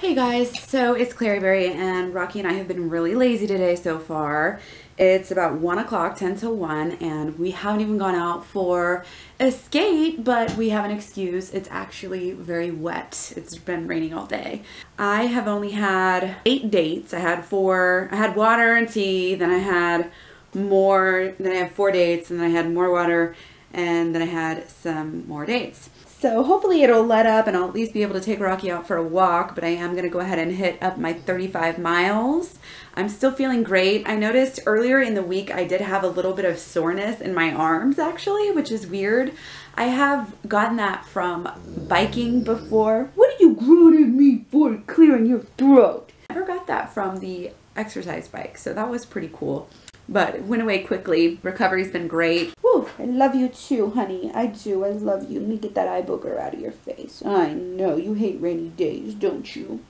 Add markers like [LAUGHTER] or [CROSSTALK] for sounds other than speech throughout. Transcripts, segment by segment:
Hey guys, so it's KlaireeBerry and Rocky and I have been really lazy today so far. It's about 1 o'clock, 10 to 1, and we haven't even gone out for a skate, but we have an excuse. It's actually very wet. It's been raining all day. I have only had eight dates. I had four, I had water and tea, then I had more, then I have four dates, and then I had more water, and then I had some more dates. So hopefully it'll let up and I'll at least be able to take Rocky out for a walk, but I am going to go ahead and hit up my 35 miles. I'm still feeling great. I noticed earlier in the week I did have a little bit of soreness in my arms actually, which is weird. I have gotten that from biking before. What are you groaning me for clearing your throat? I never got that from the exercise bike, so that was pretty cool but it went away quickly. Recovery's been great. Whew, I love you too, honey. I do. I love you. Let me get that eye booger out of your face. I know. You hate rainy days, don't you?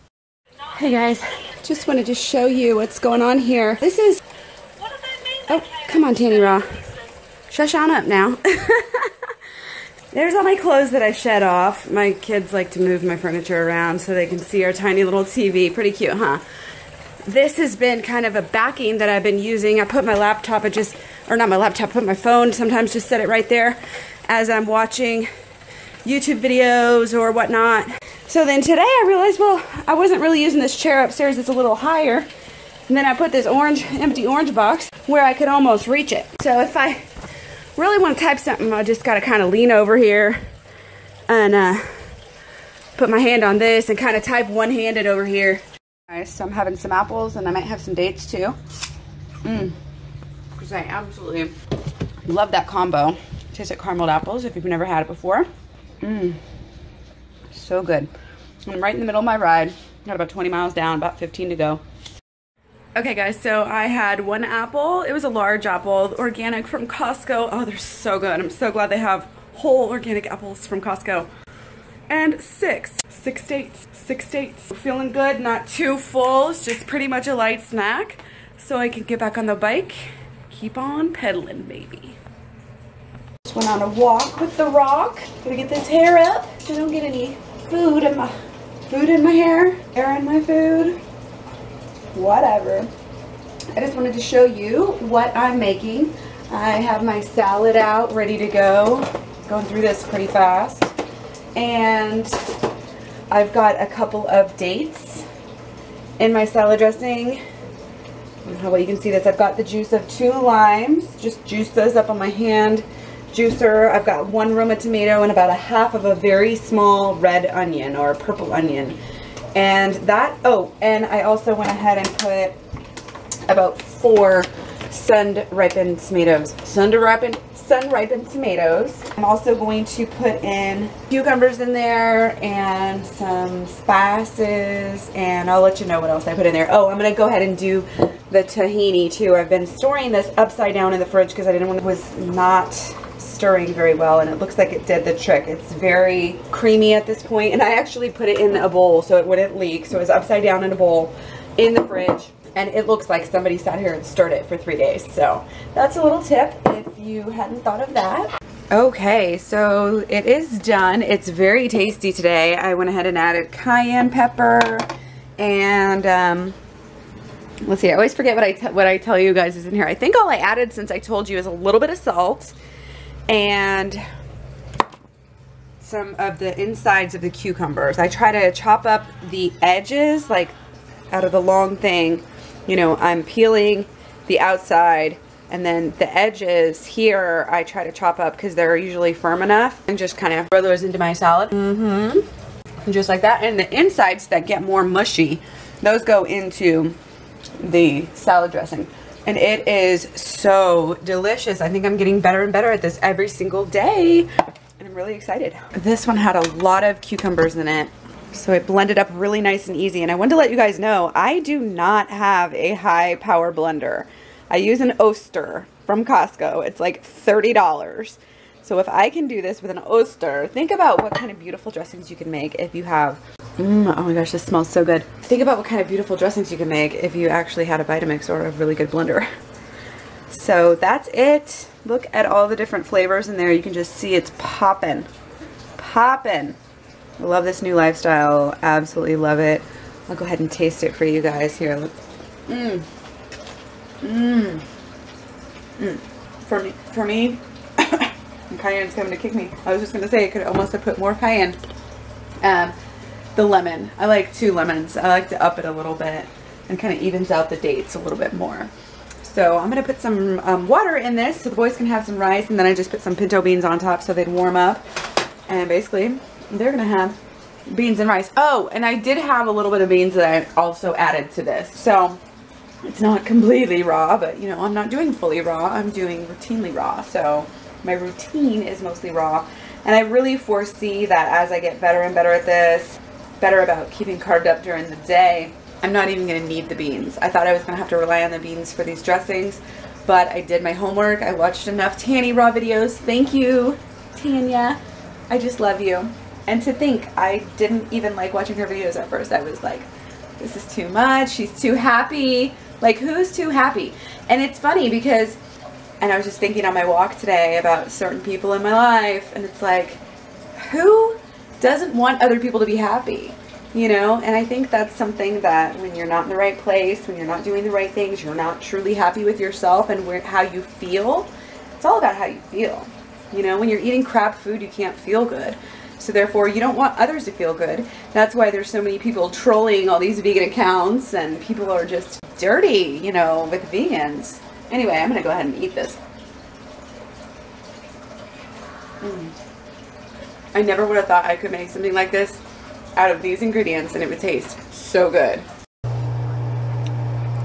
Hey guys, just wanted to show you what's going on here. This is... Oh, come on, Tanny Raw. Shush on up now. [LAUGHS] There's all my clothes that I shed off. My kids like to move my furniture around so they can see our tiny little TV. Pretty cute, huh? This has been kind of a backing that I've been using. I put my laptop, I just, or not my laptop, put my phone, sometimes just set it right there as I'm watching YouTube videos or whatnot. So then today I realized, well, I wasn't really using this chair upstairs, it's a little higher. And then I put this orange, empty orange box where I could almost reach it. So if I really want to type something, I just got to kind of lean over here and uh, put my hand on this and kind of type one-handed over here Nice. So I'm having some apples and I might have some dates too. Mmm. Because I absolutely love that combo. Tastes like carameled apples if you've never had it before. Mmm. So good. I'm right in the middle of my ride. Got about 20 miles down, about 15 to go. Okay guys, so I had one apple. It was a large apple, organic from Costco. Oh, they're so good. I'm so glad they have whole organic apples from Costco and six. Six dates, six dates. Feeling good, not too full, it's just pretty much a light snack. So I can get back on the bike, keep on pedaling, baby. Just went on a walk with the rock. Gonna get this hair up so I don't get any food in my food in my hair, hair in my food, whatever. I just wanted to show you what I'm making. I have my salad out, ready to go. Going through this pretty fast and I've got a couple of dates in my salad dressing. How well you can see this, I've got the juice of two limes, just juice those up on my hand juicer. I've got one Roma tomato and about a half of a very small red onion or purple onion. And that, oh, and I also went ahead and put about four sun ripened tomatoes. Sun ripened sun-ripened tomatoes. I'm also going to put in cucumbers in there and some spices and I'll let you know what else I put in there. Oh, I'm going to go ahead and do the tahini too. I've been storing this upside down in the fridge because I didn't want it was not stirring very well and it looks like it did the trick. It's very creamy at this point and I actually put it in a bowl so it wouldn't leak. So it was upside down in a bowl in the fridge and it looks like somebody sat here and stirred it for three days. So that's a little tip if you hadn't thought of that. Okay, so it is done. It's very tasty today. I went ahead and added cayenne pepper and um, let's see, I always forget what I, what I tell you guys is in here. I think all I added since I told you is a little bit of salt and some of the insides of the cucumbers. I try to chop up the edges like out of the long thing you know, I'm peeling the outside and then the edges here I try to chop up because they're usually firm enough and just kind of throw those into my salad. Mm-hmm. Just like that. And the insides that get more mushy, those go into the salad dressing. And it is so delicious. I think I'm getting better and better at this every single day. And I'm really excited. This one had a lot of cucumbers in it. So it blended up really nice and easy. And I wanted to let you guys know, I do not have a high power blender. I use an Oster from Costco. It's like $30. So if I can do this with an Oster, think about what kind of beautiful dressings you can make if you have, mm, oh my gosh, this smells so good. Think about what kind of beautiful dressings you can make if you actually had a Vitamix or a really good blender. [LAUGHS] So that's it. Look at all the different flavors in there. You can just see it's popping. Popping. Love this new lifestyle. Absolutely love it. I'll go ahead and taste it for you guys here. Mmm. Mmm. Mmm. For me, for me, [COUGHS] cayenne's coming to kick me. I was just gonna say I could almost have put more cayenne. Um, the lemon. I like two lemons. I like to up it a little bit and kind of evens out the dates a little bit more. So I'm going to put some um, water in this so the boys can have some rice and then I just put some pinto beans on top so they'd warm up. And basically they're to have beans and rice. Oh, and I did have a little bit of beans that I also added to this. So it's not completely raw, but you know, I'm not doing fully raw. I'm doing routinely raw. So my routine is mostly raw. And I really foresee that as I get better and better at this, better about keeping carbed up during the day, I'm not even going to need the beans. I thought I was going to have to rely on the beans for these dressings, but I did my homework. I watched enough Tanny Raw videos. Thank you, Tanya. I just love you. And to think, I didn't even like watching her videos at first. I was like, this is too much. She's too happy. Like, who's too happy? And it's funny because, and I was just thinking on my walk today about certain people in my life, and it's like, who doesn't want other people to be happy? you know and i think that's something that when you're not in the right place when you're not doing the right things you're not truly happy with yourself and where, how you feel it's all about how you feel you know when you're eating crap food you can't feel good so therefore you don't want others to feel good that's why there's so many people trolling all these vegan accounts and people are just dirty you know with vegans anyway i'm gonna go ahead and eat this mm. i never would have thought i could make something like this out of these ingredients and it would taste so good.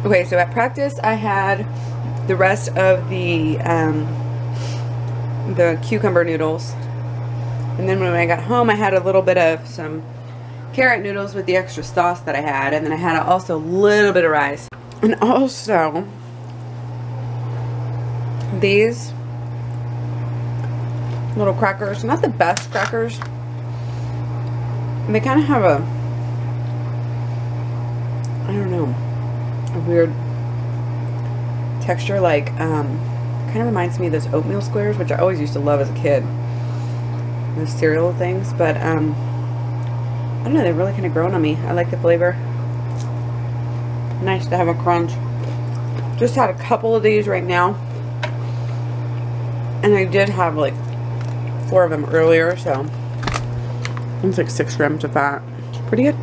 Okay, so at practice I had the rest of the um, the cucumber noodles. And then when I got home I had a little bit of some carrot noodles with the extra sauce that I had. And then I had also a little bit of rice. And also these little crackers. Not the best crackers they kind of have a, I don't know, a weird texture, like, um, kind of reminds me of those oatmeal squares, which I always used to love as a kid. Those cereal things, but, um, I don't know, they're really kind of grown on me. I like the flavor. Nice to have a crunch. Just had a couple of these right now. And I did have, like, four of them earlier, so it's like six grams of fat. Pretty good.